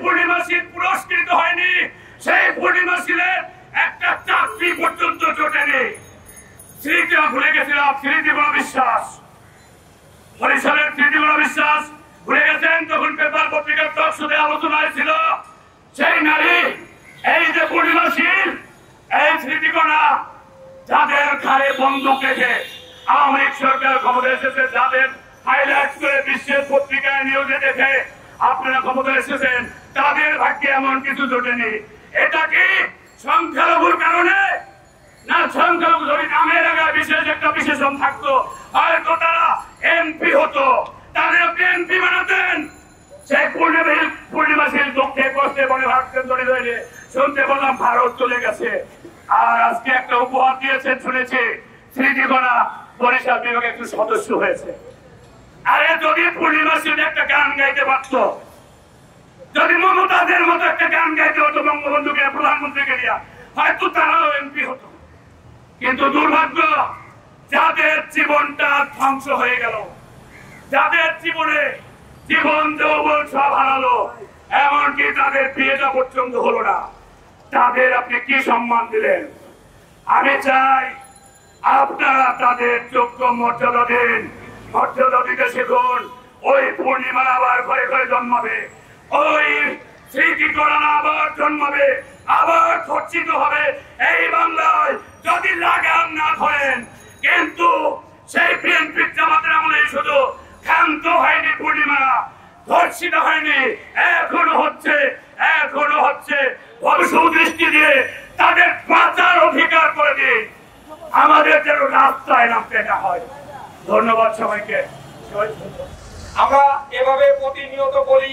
পূর্ণিমা শীত পুরস্কৃত হয়নি। সেই পূর্ণিমা শীলের একটা চাকরি পর্যন্ত জোটেনি। স্মৃতি ভুলে গেছিলাম স্মৃতি বিশ্বাস। বরিশালের স্মৃতি বিশ্বাস। ভুলে গেছেন তখন পেপার পত্রিকার টক শুধু আলোচনায় ছিল সেই নারী, এই যে পূর্ণিমা শীল এই স্মৃতিকণা যাদের ঘাড়ে বন্দুক রেখে আওয়ামী লীগ সরকার ক্ষমতা এসেছে, যাদের হাইলাইট করে বিশ্বের পত্রিকায় নিউজে দেখে আপনারা ক্ষমতা এসেছেন তাদের ভাগ্যে এমন কিছু জোটেনি। এটা কি সংখ্যালঘুর কারণে? না সংখ্যালঘু যদি নামের আগে বিশেষ একটা বিশেষণ থাকতো, হয়তো তারা এমপি হতো। তাদের এমপি বানাতেন। দুঃখে কষ্টে ভারতের ধরে শুনতে বললাম ভারত চলে গেছে। আর আজকে একটা উপহার দিয়েছে শুনেছি। স্মৃতিকণা বরিশাল বিভাগে একটু সদস্য হয়েছে। আরে যদি পূর্ণিমাসীর একটা গান গাইতে পারত যদি মমতাদের মতো একটা গান গাইতে হতো বঙ্গবন্ধুকে, প্রধানমন্ত্রীকে দিয়া হয়তো তারাও এমপি হতো। কিন্তু দুর্ভাগ্য, যাদের জীবনটা ধ্বংস হয়ে গেল, যাদের জীবনে জীবন যৌবন সব হারালো, এমনকি তাদের বিয়েটা পর্যন্ত হলো না। তাদের আপনি কি সম্মান দিলেন? আমি চাই আপনারা তাদের যোগ্য মর্যাদা দিন। মর্যাদা দিতে শিখুন। ওই পূর্ণিমা আবার ঘরে ঘরে জন্মাবে। ওই স্মৃতিকরণ আবার জন্মাবে, আবার ধর্ষিত হবে। এই বাংলায় না ধরেন, কিন্তু সেই বিএনপি জামাতের আমলে শুধু ক্ষান্ত হয়নি পূর্ণিমা, ধর্ষিত হয়নি, এখনও হচ্ছে এখনও হচ্ছে। সুদৃষ্টি দিয়ে তাদের বাঁচার অধিকার করে দিন। আমাদের যেন রাস্তায় নামতে না হয়। ধন্যবাদ সবাইকে। আমরা এভাবে প্রতিনিয়ত বলি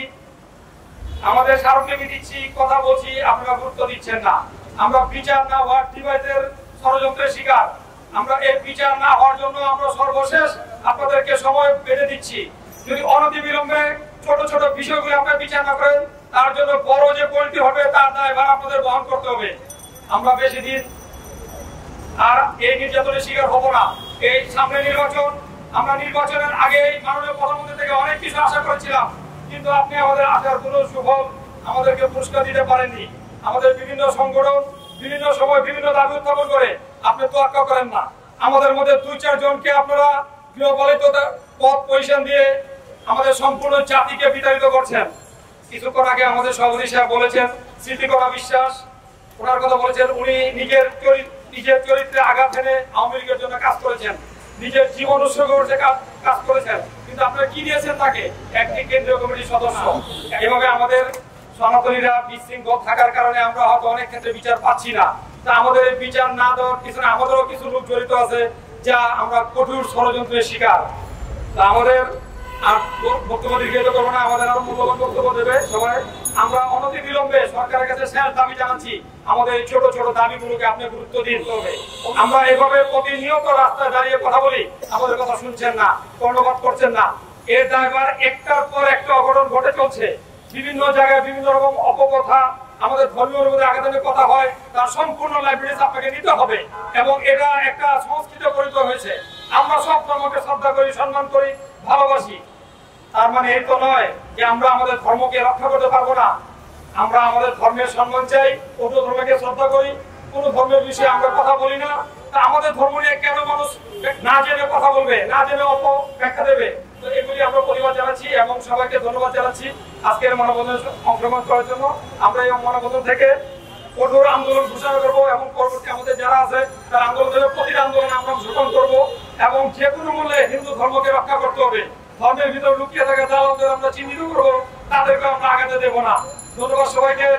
আমাদের স্মারকলিপি দিচ্ছি, কথা বলছি, আপনারা গুরুত্ব দিচ্ছেন না। আমরা বিচার না হওয়ার ডিভাইসের ষড়যন্ত্রের শিকার। আমরা এই বিচার না হওয়ার জন্য আমরা সর্বশেষ আপনাদেরকে সময় বেঁধে দিচ্ছি। যদি অনতি বিলম্বে ছোট ছোট বিষয়গুলো আপনারা বিচার না করেন, তার জন্য বড় যে পরিণতি হবে, তার দায়ভার আপনাদের বহন করতে হবে। আমরা বেশি দিন আর এই নির্যাতনের শিকার হব না। এই সামনে নির্বাচন, আমরা নির্বাচনের আগে মাননীয় প্রধানমন্ত্রী থেকে অনেক কিছু আশা করেছিলাম কিন্তু আপনি আমাদের আশার কোনো সুফল আমাদেরকে পুরস্কার দিতে পারেননি। আমাদের বিভিন্ন সংগঠন বিভিন্ন সময় বিভিন্ন দাবি উত্থাপন করে। আপনি তোয়াক্কা করেন না। আমাদের মধ্যে দুই, চার জনকে আপনারা গৃহপালিত পদ পজিশন দিয়ে আমাদের সম্পূর্ণ জাতিকে বিতাড়িত করছেন। কিছুক্ষণ আগে আমাদের সভাপতি সাহেব বলেছেন স্মৃতি করা বিশ্বাস, ওনার কথা বলেছেন, উনি নিজের নিজের চরিত্রে আঘাত এনে আওয়ামী লীগের জন্য কাজ করেছেন। নিজের জীবন উৎসর্গ করে কাজ করেছেন। কিন্তু আপনারা কি দিয়েছেন তাকে? একটি কেন্দ্রীয় কমিটির সদস্য। এভাবে আমাদের সনাতনীরা বিশৃঙ্খল থাকার কারণে আমরা হয়তো অনেক ক্ষেত্রে বিচার পাচ্ছি না। তা আমাদের বিচার না দেওয়ার পিছনে আমাদেরও কিছু লোক জড়িত আছে, যা আমরা কঠোর ষড়যন্ত্রের শিকার। তা আমাদের আর বক্তব্য দীর্ঘায়িত করব না। আমাদের আরও মূল্যবান বক্তব্য দেবে সবাই। আমরা সরকারের কাছে শেষ দাবি জানাচ্ছি। আমাদের এই ছোট ছোট দাবিগুলোকে আপনি গুরুত্ব দিতে হবে। আমরা এভাবে প্রতিনিয়ত রাস্তায় দাঁড়িয়ে কথা বলি, আমাদের কথা শুনছেন না, কর্ণপাত করছেন না। এর একটার পর একটা অঘটন ঘটে চলছে। বিভিন্ন জায়গায় বিভিন্ন রকম অপকথা, আমাদের ধর্মীয় আগামী কথা হয়, তার সম্পূর্ণ লাইব্রেরি আপনাকে নিতে হবে এবং এটা একটা সংস্কৃত পরিচয় হয়েছে। আমরা সব ধর্মকে শ্রদ্ধা করি, সম্মান করি, ভালোবাসি। তার মানে এই তো নয় যে আমরা আমাদের ধর্মকে রক্ষা করতে পারব না। আমরা আমাদের ধর্মের সম্মান চাই অন্য ধর্মকে শ্রদ্ধা করি, কোন ধর্মের বিষয়ে আমরা কথা বলি না। তা আমাদের ধর্ম নিয়ে কেন মানুষ না জেনে কথা বলবে, না জেনে অপ ব্যাখ্যা দেবে? তো এগুলি আমরা পরিবার জানাচ্ছি এবং সবাইকে ধন্যবাদ জানাচ্ছি আজকের মানববন্ধনে অংশগ্রহণ করার জন্য। আমরা এই মানববন্ধন থেকে কঠোর আন্দোলন ঘোষণা করব এবং পরবর্তী আমাদের যারা আছে, তার আন্দোলনের প্রতিটা আন্দোলনে আমরা অংশগ্রহণ করব এবং যে কোনো মূল্যে হিন্দু ধর্মকে রক্ষা করতে হবে। ধর্মের ভিতরে লুকিয়ে থাকা দালালদের আমরা চিহ্নিত করব, তাদেরকে আমরা আগাতে দেবো না। ধন্যবাদ সবাইকে